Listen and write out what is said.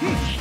Hmm.